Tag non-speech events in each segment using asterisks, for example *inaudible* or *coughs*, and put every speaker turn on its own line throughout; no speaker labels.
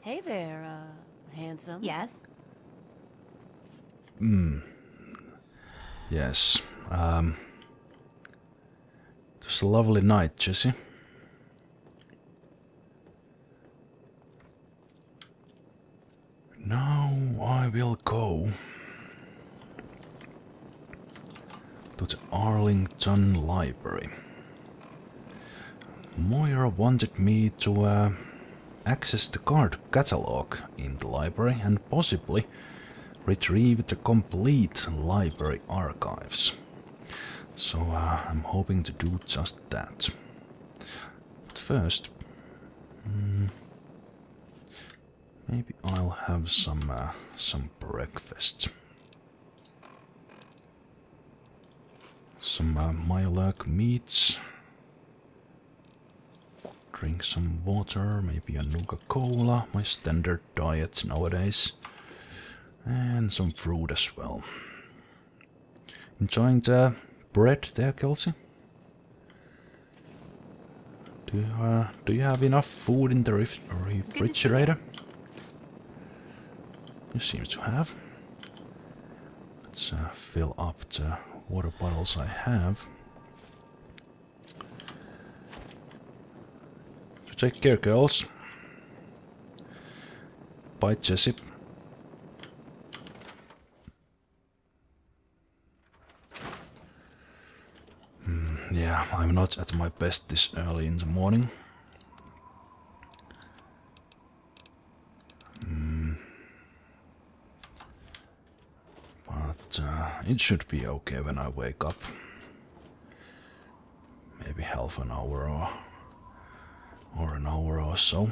Hey there, uh, handsome.
Yes? Hmm.
Yes. Um, it was a lovely night, Jesse. Now I will go to the Arlington Library. Moira wanted me to uh, access the card catalog in the library and possibly retrieve the complete library archives. So uh, I'm hoping to do just that. But first, mm, maybe I'll have some uh, some breakfast. Some uh, meats. Drink some water, maybe a Nuka Cola, my standard diet nowadays. And some fruit as well. Enjoying the bread there, Kelsey? Do you, uh, do you have enough food in the ref refrigerator? You seem to have. Let's uh, fill up the water bottles I have. Take care, girls. Bye, Jessie. Yeah, I'm not at my best this early in the morning. Hmm. But uh, it should be okay when I wake up. Maybe half an hour or, or an hour or so.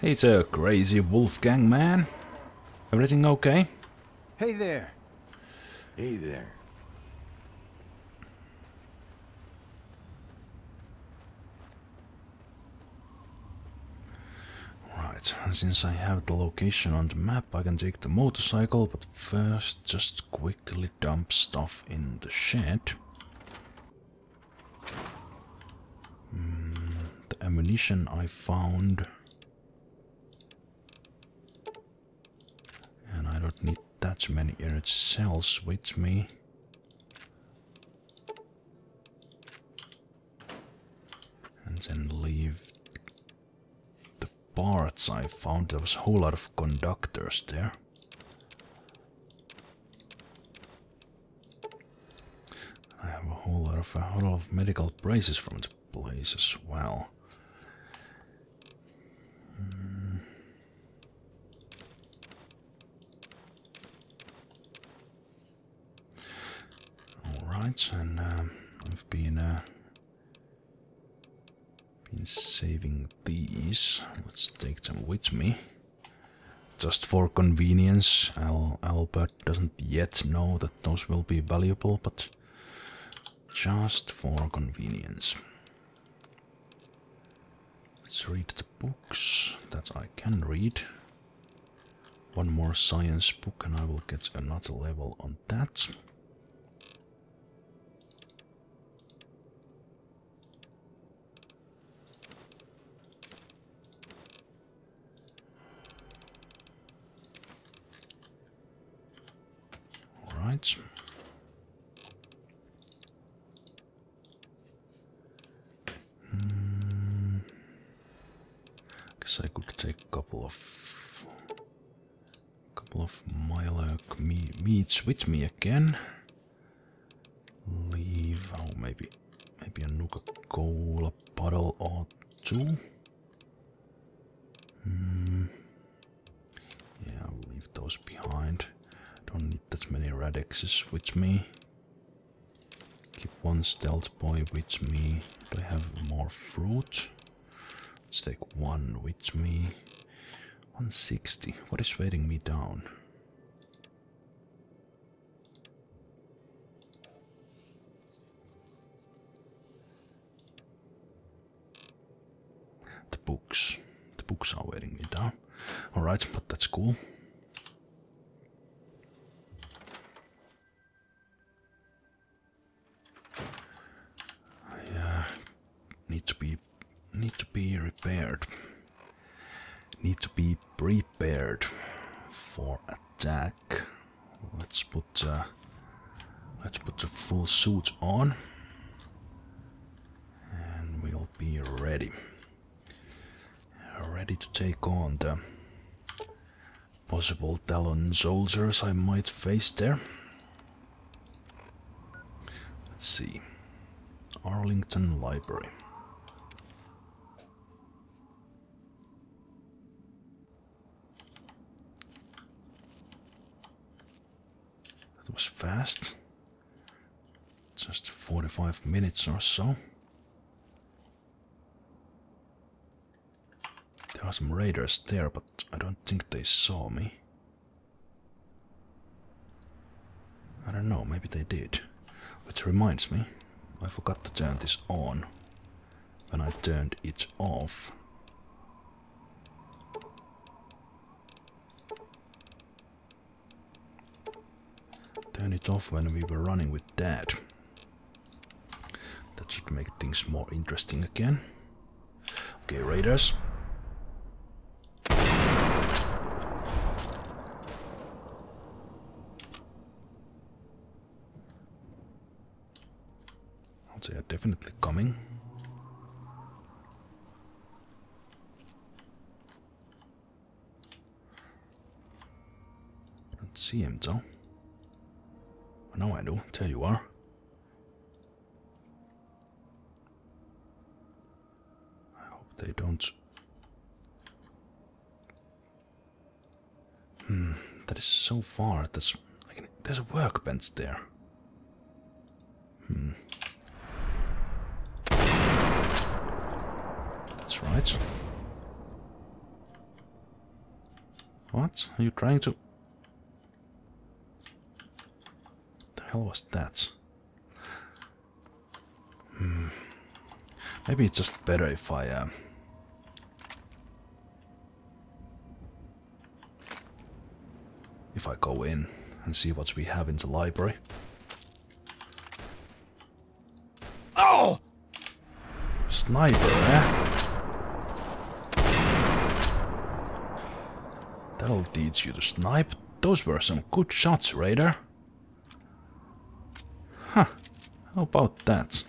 It's a crazy Wolfgang man. Everything okay?
Hey there. Hey there.
Right, and since I have the location on the map, I can take the motorcycle, but first just quickly dump stuff in the shed. Mm, the ammunition I found. And I don't need that many energy cells with me. And then leave parts I found. There was a whole lot of conductors there. I have a whole lot of a whole lot of medical braces from the place as well. Hmm. Alright, and um, I've been uh, been saving these. Let's take them with me. Just for convenience, Al Albert doesn't yet know that those will be valuable, but just for convenience. Let's read the books that I can read. One more science book and I will get another level on that. Alright. Hmm. Guess I could take a couple of couple of me meats with me again. Leave oh maybe maybe a Nuka Cola bottle or two. Hmm. Yeah, I'll leave those behind. Don't need that many with me. Keep one stealth boy with me. Do I have more fruit? Let's take one with me. 160. What is weighing me down? The books. The books are waiting me down. Alright, but that's cool. I uh, need to be need to be repaired. Need to be prepared for attack. Let's put uh, let's put the full suit on and we'll be ready. Ready to take on the possible Talon soldiers I might face there. Let's see. Arlington Library. That was fast. Just 45 minutes or so. There are some raiders there, but I don't think they saw me. I don't know, maybe they did. Which reminds me, I forgot to turn this on when I turned it off. Turn it off when we were running with Dad. That should make things more interesting again. Okay, Raiders. They are definitely coming. I don't see him though. Now I do, there you are. I hope they don't. Hmm, that is so far. That's there's a workbench there. Hmm. That's right. What? Are you trying to... The hell was that? Hmm. Maybe it's just better if I... Uh, I go in and see what we have in the library. Oh! Sniper, eh? That'll teach you to snipe. Those were some good shots, Raider. Huh. How about that?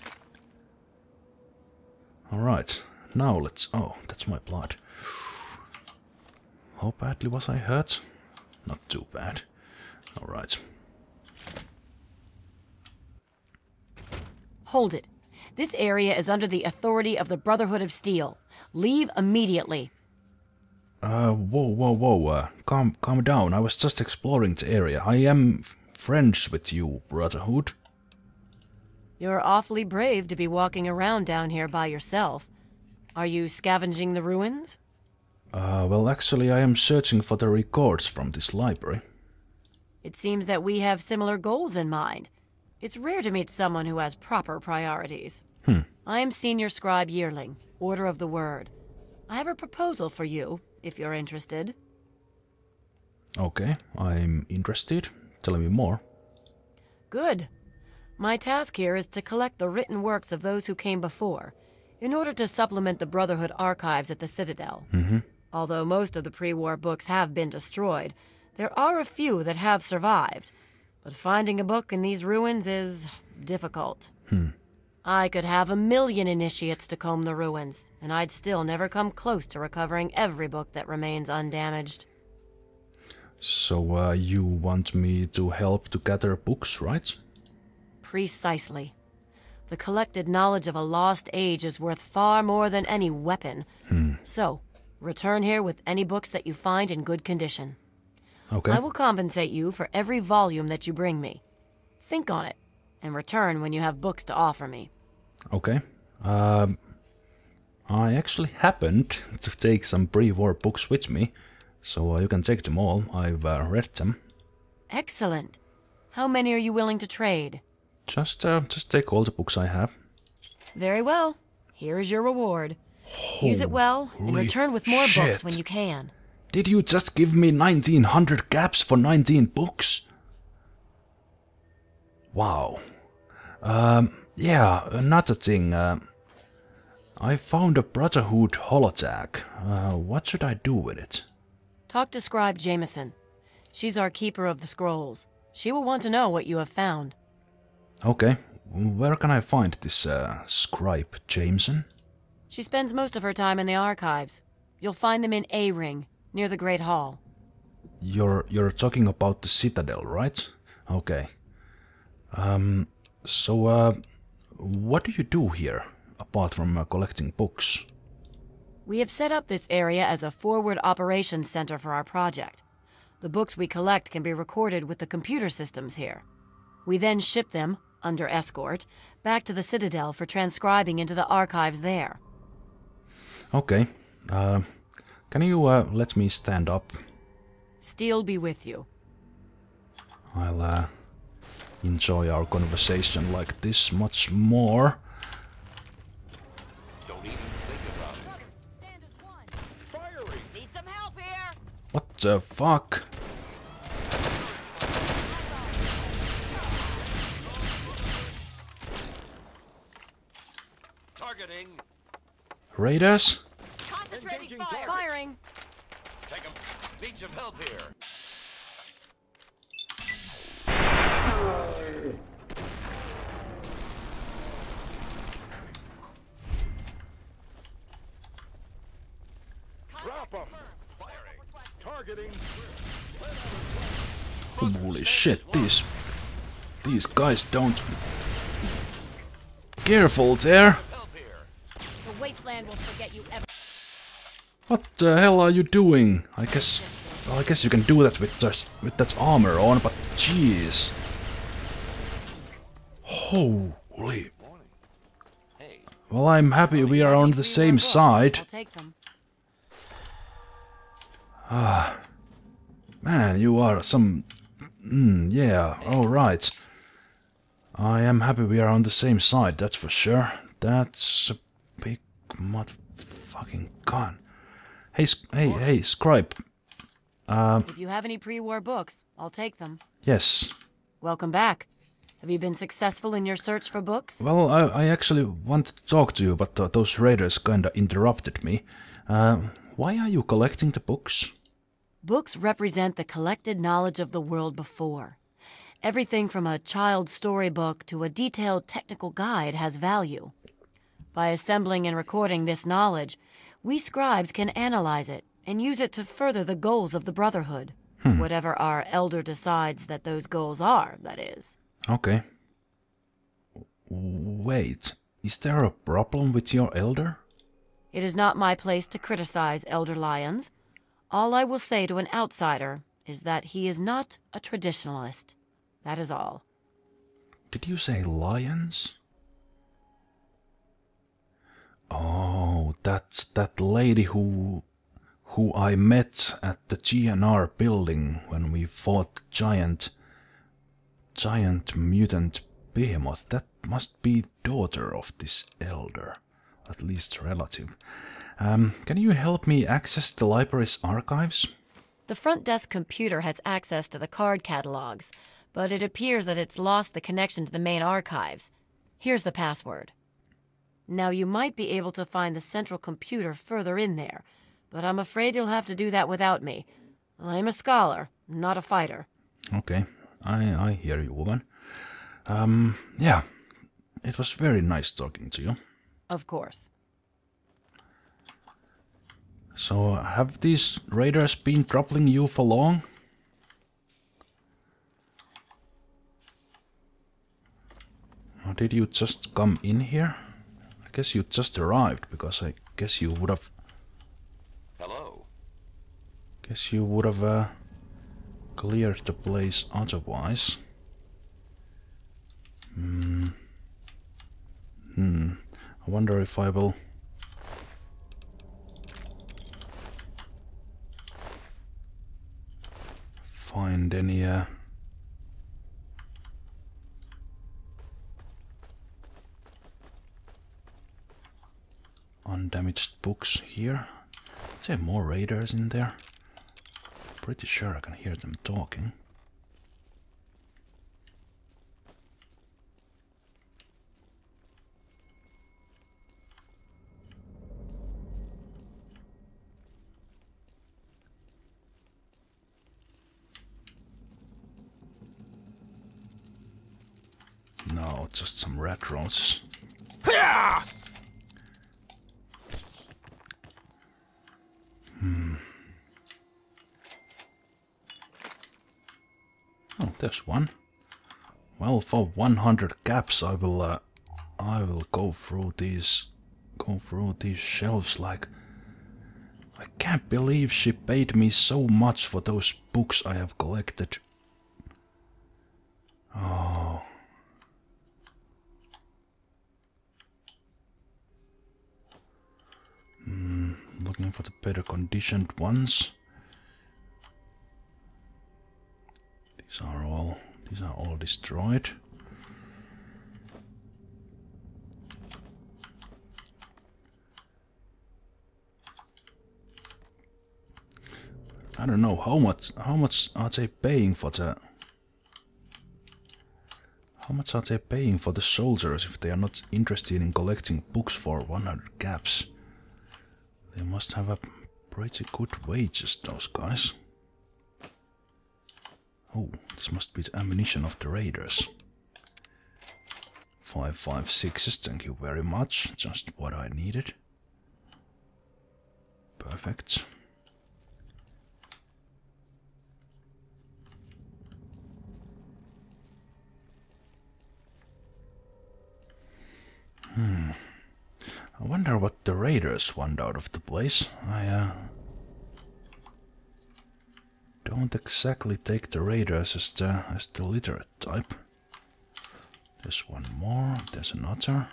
Alright. Now let's... Oh, that's my blood. How badly was I hurt? Not too bad. Alright.
Hold it. This area is under the authority of the Brotherhood of Steel. Leave immediately.
Uh, whoa, whoa, whoa, uh, calm, calm down. I was just exploring the area. I am friends with you, Brotherhood.
You're awfully brave to be walking around down here by yourself. Are you scavenging the ruins?
Uh, well, actually, I am searching for the records from this library.
It seems that we have similar goals in mind. It's rare to meet someone who has proper priorities.
Hmm.
I am Senior Scribe Yearling, Order of the Word. I have a proposal for you, if you're interested.
Okay, I'm interested. Tell me more.
Good. My task here is to collect the written works of those who came before, in order to supplement the Brotherhood archives at the Citadel.
Mm-hmm.
Although most of the pre-war books have been destroyed, there are a few that have survived. But finding a book in these ruins is difficult.
Hmm.
I could have a million initiates to comb the ruins, and I'd still never come close to recovering every book that remains undamaged.
So, uh, you want me to help to gather books, right?
Precisely. The collected knowledge of a lost age is worth far more than any weapon.
Hmm.
So, return here with any books that you find in good condition.
Okay.
I will compensate you for every volume that you bring me. Think on it, and return when you have books to offer me.
Okay. Um, I actually happened *laughs* to take some pre-war books with me, so uh, you can take them all. I've uh, read them.
Excellent. How many are you willing to trade?
Just, uh, just take all the books I have.
Very well. Here is your reward. Use it well and return with more
shit.
books when you can.
Did you just give me 1900 caps for 19 books? Wow. Um, yeah, another thing. Uh, I found a Brotherhood holotag. Uh, what should I do with it?
Talk to Scribe Jameson. She's our keeper of the scrolls. She will want to know what you have found.
Okay, where can I find this uh, scribe Jameson?
She spends most of her time in the archives. You'll find them in A Ring, near the Great Hall.
You're you're talking about the Citadel, right? Okay. Um. So, uh, what do you do here apart from uh, collecting books?
We have set up this area as a forward operations center for our project. The books we collect can be recorded with the computer systems here. We then ship them, under escort, back to the Citadel for transcribing into the archives there.
Okay. Uh, can you uh, let me stand up?
Steel be with you.
I'll uh, enjoy our conversation like this much more.
Don't even think about it.
Firing!
Need some help here!
What the fuck? Raiders?
Concentrating fire!
target.
Firing!
Take 'em. Need some help here.
Drop 'em! Targeting!
Holy shit, these... These guys don't... Careful there!
Help here.
The wasteland will forget you ever.
What the hell are you doing? I guess... Well, I guess you can do that with just with that armor on, but jeez. Holy. Well, I'm happy we are on the same side.
Them.
Man, you are some... Mm, yeah, alright. I am happy we are on the same side, that's for sure. That's motherfucking gun. Hey, hey, hey, Scribe.
If you have any pre-war books, I'll take them.
Yes.
Welcome back. Have you been successful in your search for books?
Well, I, I actually want to talk to you, but uh, those raiders kinda interrupted me. Uh, why are you collecting the books?
Books represent the collected knowledge of the world before. Everything from a child's storybook to a detailed technical guide has value. By assembling and recording this knowledge, we scribes can analyze it and use it to further the goals of the Brotherhood. Hmm. Whatever our elder decides that those goals are, that is.
Okay. Wait, is there a problem with your elder?
It is not my place to criticize Elder Lyons. All I will say to an outsider is that he is not a traditionalist. That is all.
Did you say lions? Oh, that's that lady who who I met at the GNR building when we fought giant giant mutant behemoth. That must be daughter of this elder, at least relative. Um, can you help me access the library's archives?
The front desk computer has access to the card catalogs, but it appears that it's lost the connection to the main archives. Here's the password. Now, you might be able to find the central computer further in there, but I'm afraid you'll have to do that without me. I'm a scholar, not a fighter.
Okay, I I hear you, woman. Um, yeah, it was very nice talking to you.
Of course.
So, have these raiders been troubling you for long? Or did you just come in here? I guess you just arrived because I guess you would have
hello.
guess you would have uh, cleared the place otherwise. Hmm. Hmm. I wonder if I will find any uh, undamaged books here. Is there more raiders in there? Pretty sure I can hear them talking. No, just some radroaches. There's one. Well, for 100 caps, I will, uh, I will go through these, go through these shelves like. I can't believe she paid me so much for those books I have collected. Oh. Hmm, looking for the better conditioned ones. These are these are all destroyed. I don't know how much how much are they paying for the how much are they paying for the soldiers if they are not interested in collecting books for 100 caps? They must have a pretty good wages, those guys. Oh, this must be the ammunition of the raiders. 556s, thank you very much. Just what I needed. Perfect. Hmm. I wonder what the raiders want out of the place. I, uh, don't exactly take the raiders as the, as the literate type. There's one more, there's another.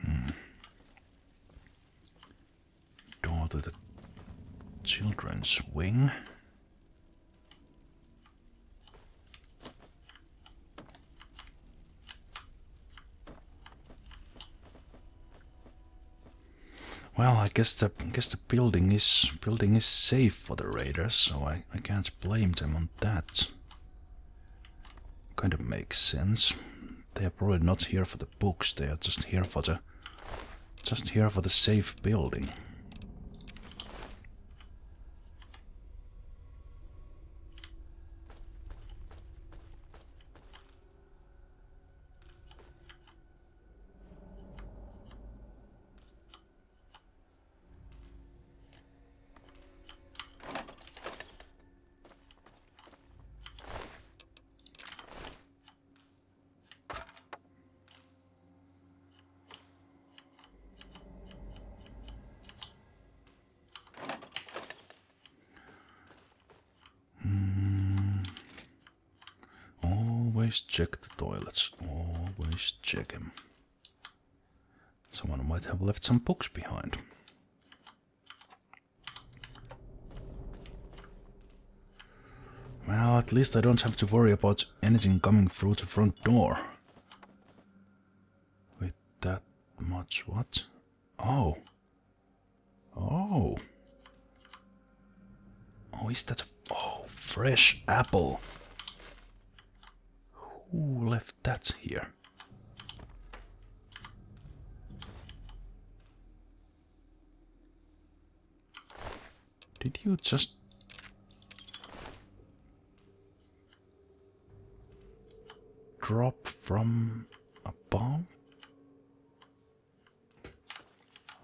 Hmm. Door to the children's wing. Well, I guess the I guess the building is building is safe for the raiders, so I, I can't blame them on that. Kind of makes sense. They are probably not here for the books, they are just here for the just here for the safe building. Always check the toilets. Always check them. Someone might have left some books behind. Well, at least I don't have to worry about anything coming through the front door. With that much what? Oh. Oh. Oh, is that oh fresh apple? Who left that here? Did you just drop from a bomb?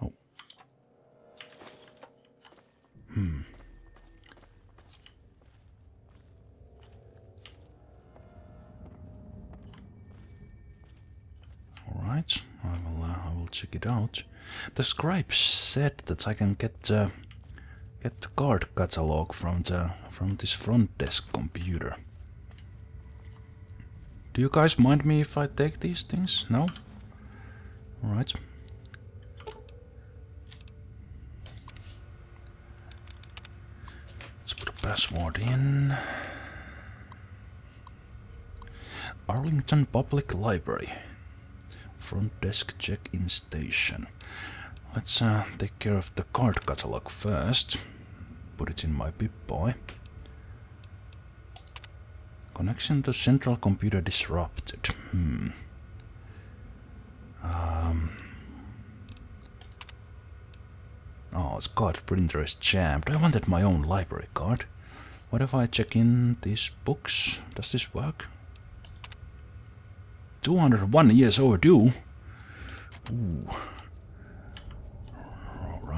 Oh. Hmm. All right, I will. Uh, I will check it out. The scribe said that I can get uh, get the card catalog from the from this front desk computer. Do you guys mind me if I take these things? No? Alright. Let's put a password in. Arlington Public Library. Front desk check-in station. Let's uh, take care of the card catalog first. Put it in my Pip-Boy. Connection to central computer disrupted. Hmm. Um. Oh, it's card printer is jammed. I wanted my own library card. What if I check in these books? Does this work? 201 years overdue. Ooh.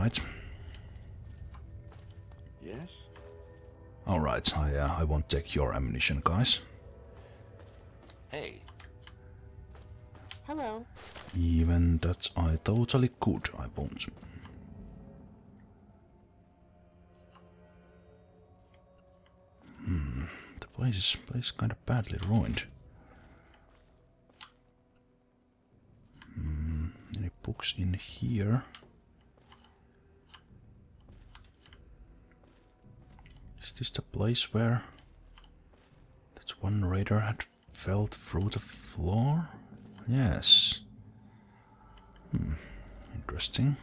Alright.
Yes?
Alright, I, uh, I won't take your ammunition, guys.
Hey,
Hello.
Even that I totally could, I won't. Hmm, the place is, place is kind of badly ruined. Hmm, any books in here? Is this the place where that one raider had fell through the floor? Yes. Hmm. Interesting.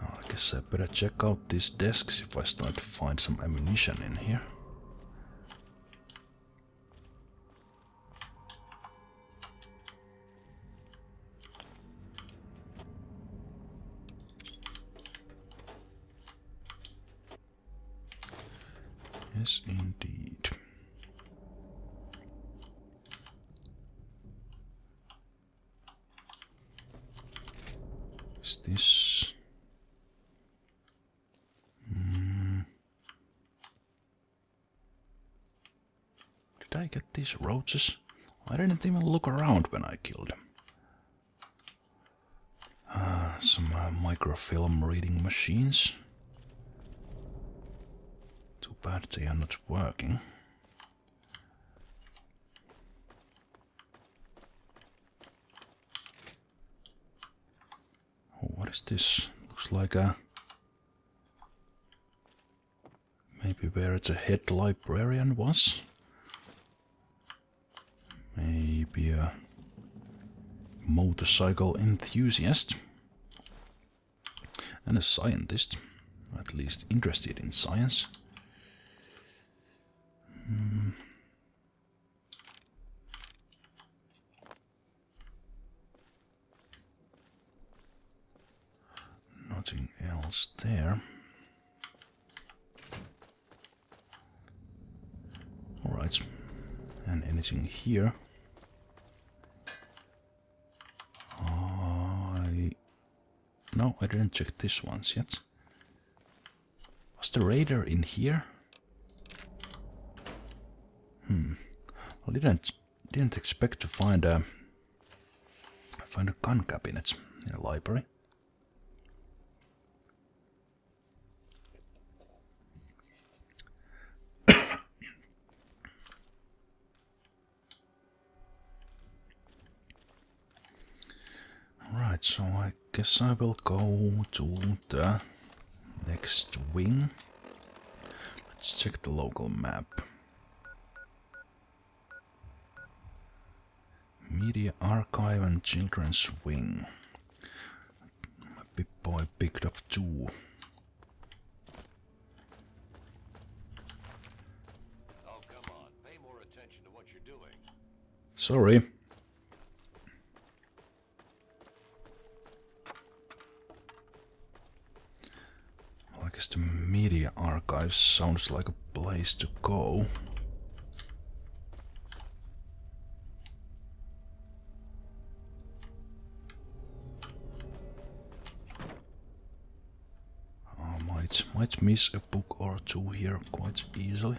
Oh, I guess I better check out these desks if I start to find some ammunition in here. Yes, indeed. Is this? Hmm. Did I get these roaches? I didn't even look around when I killed them. Uh, some uh, microfilm reading machines. Bad they are not working. What is this? Looks like a. Maybe where the head librarian was? Maybe a motorcycle enthusiast and a scientist, at least interested in science. Hmm. Nothing else there. Alright. And anything here? I... No, I didn't check this once yet. Was the raider in here? Hmm. I didn't didn't expect to find a find a gun cabinet in a library. *coughs* Alright, so I guess I will go to the next wing. Let's check the local map. Media Archive and Children's Wing. My big boy picked up two.
oh come on, pay more attention to what you're doing.
Sorry. Well, I guess the media archive sounds like a place to go. I might miss a book or two here quite easily.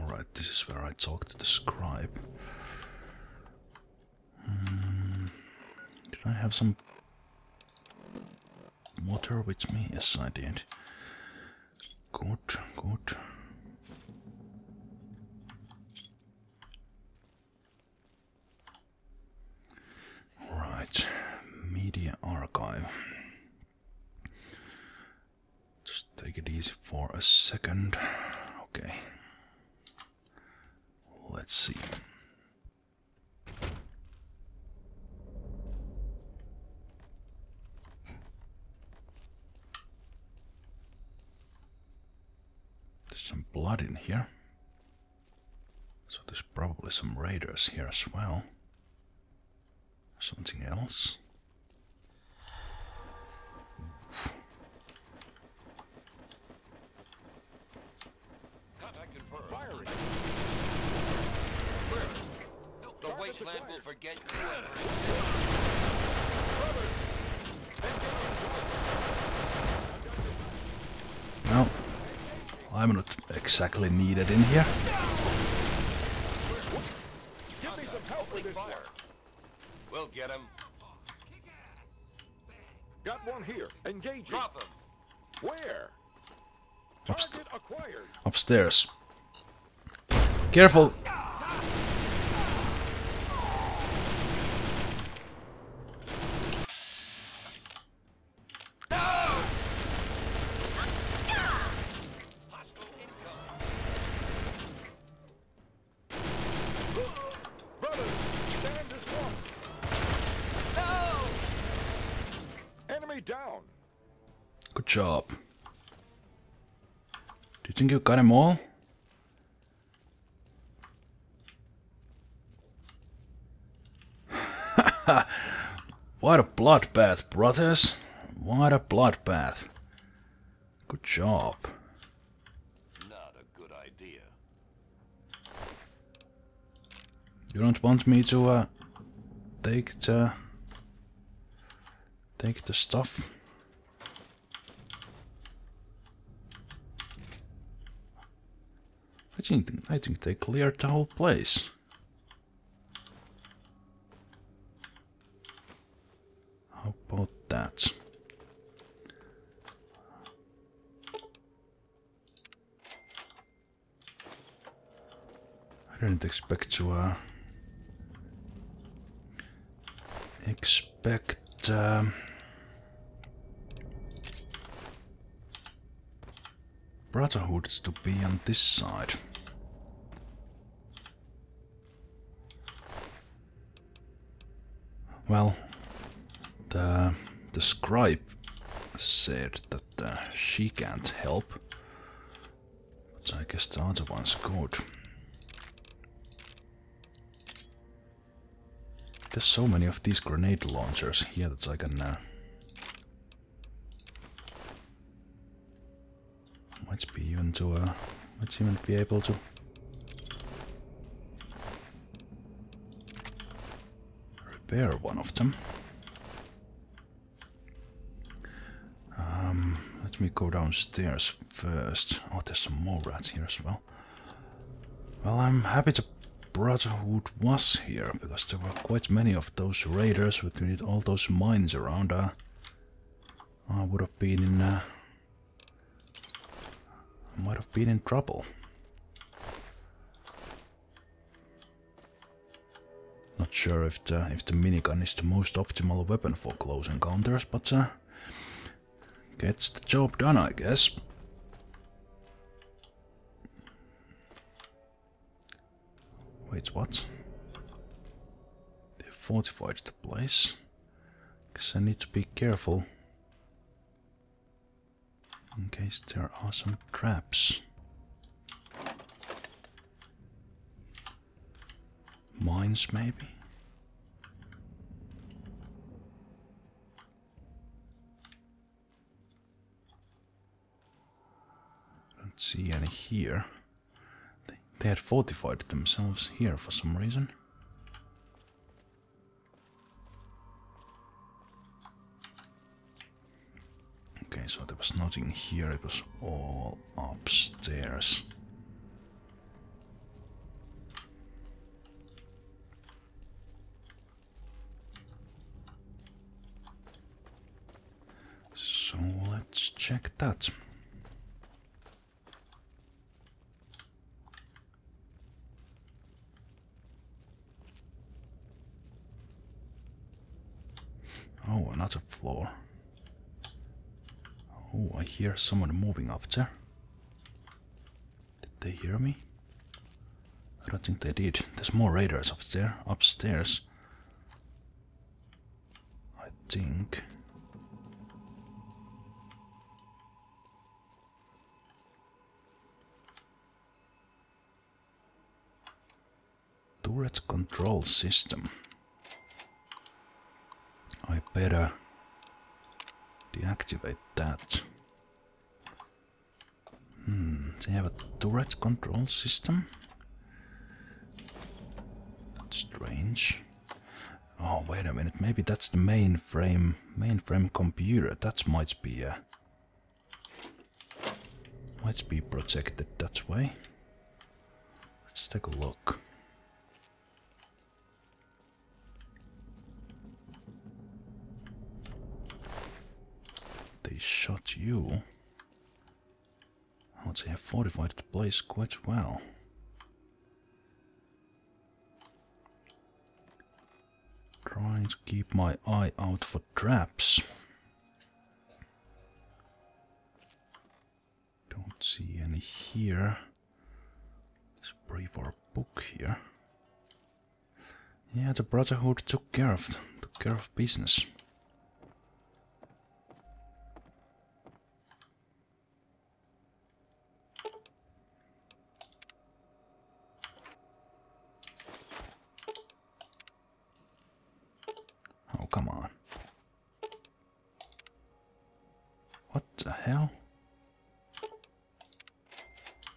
Alright, this is where I talk to the scribe. Hmm, did I have some water with me? Yes, I did. Good, good. Just take it easy for a second. Okay. Let's see. There's some blood in here. So there's probably some raiders here as well. Something else.
The wasteland will forget you.
Well, I'm not exactly needed in here.
Give me some help with this
Fire. We'll get him.
Got one here. Engaging.
Drop him.
Where?
Upst-
Target acquired.
upstairs. Careful! Think you got them *laughs* all? what a bloodbath, brothers. What a bloodbath. Good job.
Not a good idea.
You don't want me to uh, take the take the stuff? Think I think they cleared the whole place. How about that? I didn't expect to uh, expect um, Brotherhoods to be on this side. Well, the the scribe said that uh, she can't help, but I guess the other one's good. There's so many of these grenade launchers here that I can. Uh, might be even to. Uh, might even be able to. Repair one of them. Um, let me go downstairs first. Oh, there's some more rats here as well. Well, I'm happy the Brotherhood was here, because there were quite many of those raiders with all those mines around. Uh, I would have been in... Uh, might have been in trouble. Not sure if the, if the minigun is the most optimal weapon for close encounters, but uh, gets the job done, I guess. Wait, what? They fortified the place. Guess I need to be careful. In case there are some traps. Mines, maybe? See any here. They, they had fortified themselves here for some reason. Okay, so there was nothing here, it was all upstairs. So let's check that. Oh, another floor. Oh, I hear someone moving up there. Did they hear me? I don't think they did. There's more raiders up there, upstairs. I think. Turret control system. I better deactivate that. They have a turret control system. That's strange. Oh, wait a minute. Maybe that's the mainframe mainframe computer. That might be a might be projected that way. Let's take a look. They shot you. I would say fortified the place quite well. Trying to keep my eye out for traps. Don't see any here. There's a brief or a book here. Yeah, the Brotherhood took care of took care of business. Come on. What the hell?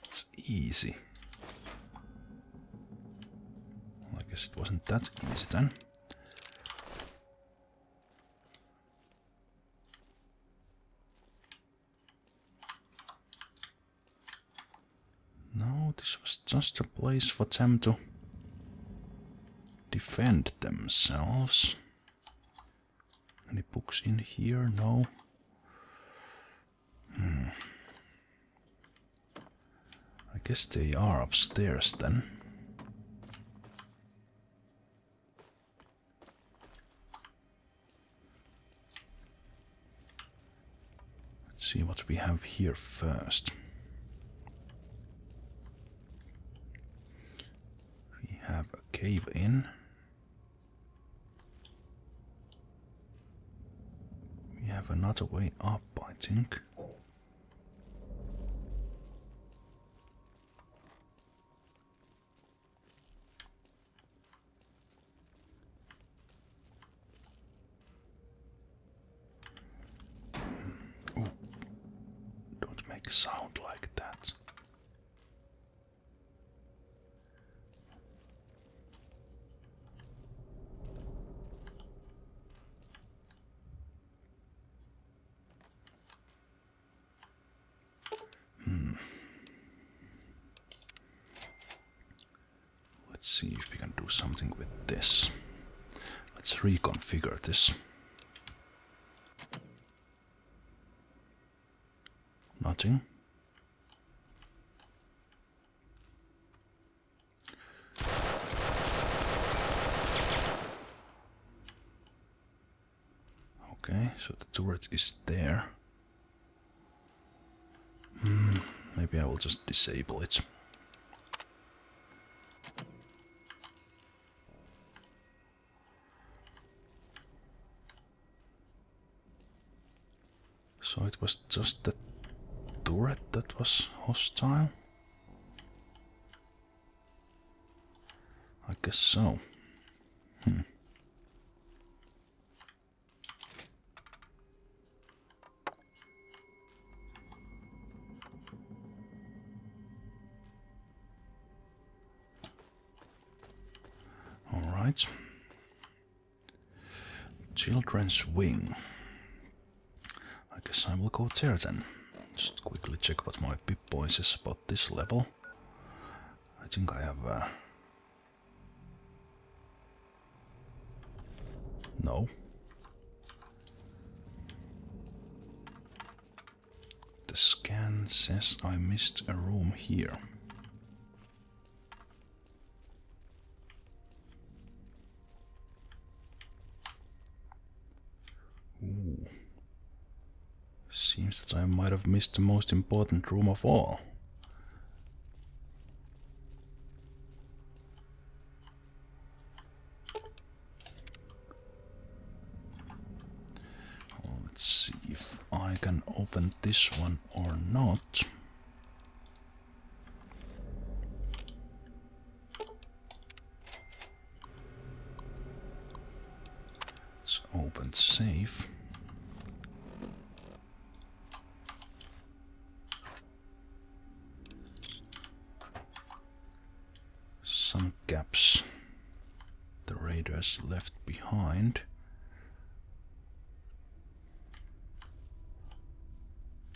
It's easy. Well, I guess it wasn't that easy then. No, this was just a place for them to defend themselves. Any books in here? No. Hmm. I guess they are upstairs then. Let's see what we have here first. We have a cave in. We have another way up, I think. Ooh. Don't make sound like that. Let's see if we can do something with this. Let's reconfigure this. Nothing. Okay, so the turret is there. Hmm, maybe I will just disable it. So it was just the turret that was hostile? I guess so. Hmm. All right. Children's wing. I will go there then. Just quickly check what my pip boy says about this level. I think I have. Uh... No. The scan says I missed a room here. Seems that I might have missed the most important room of all. Oh, let's see if I can open this one or not. Let's open safe. Some caps the raiders left behind.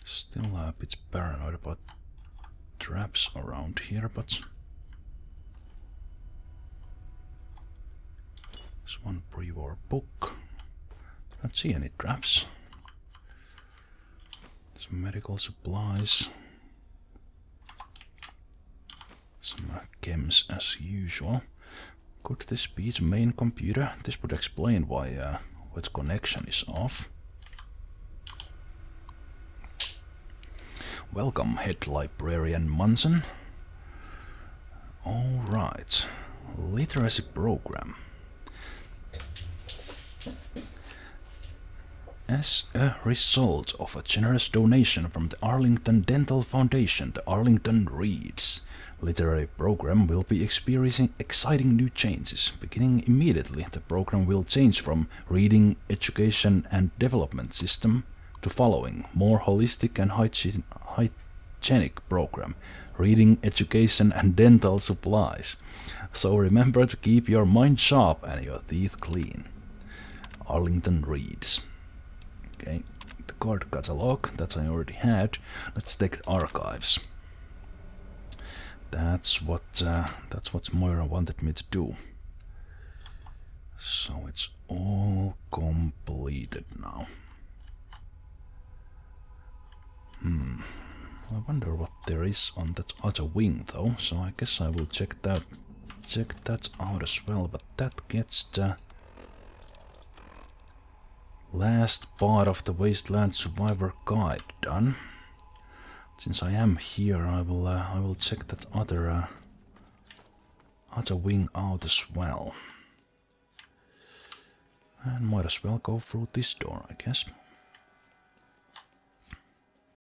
Still a bit paranoid about traps around here, but there's one book. Don't see any traps. Some medical supplies. Some uh, chems as usual. Could this be the main computer? This would explain why uh, connection is off. Welcome, head librarian Munson. Alright, literacy program. As a result of a generous donation from the Arlington Dental Foundation, the Arlington Reads literary program will be experiencing exciting new changes. Beginning immediately, the program will change from reading, education, and development system to following more holistic and hygienic program reading, education, and dental supplies. So remember to keep your mind sharp and your teeth clean. Arlington reads. Okay, the card catalog that I already had. Let's take archives. That's what uh, that's what Moira wanted me to do. So it's all completed now. Hmm. I wonder what there is on that other wing though, so I guess I will check that check that out as well, but that gets the last part of the Wasteland Survivor Guide done. Since I am here, I will uh, I will check that other uh, other wing out as well. And might as well go through this door, I guess.